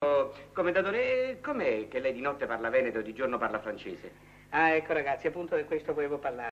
Oh, Commendatore, com'è che lei di notte parla veneto e di giorno parla francese? Ah, ecco ragazzi, appunto di questo volevo parlare.